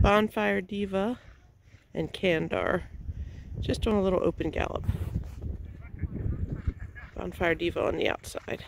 Bonfire Diva and Candar. Just on a little open gallop. Bonfire Diva on the outside.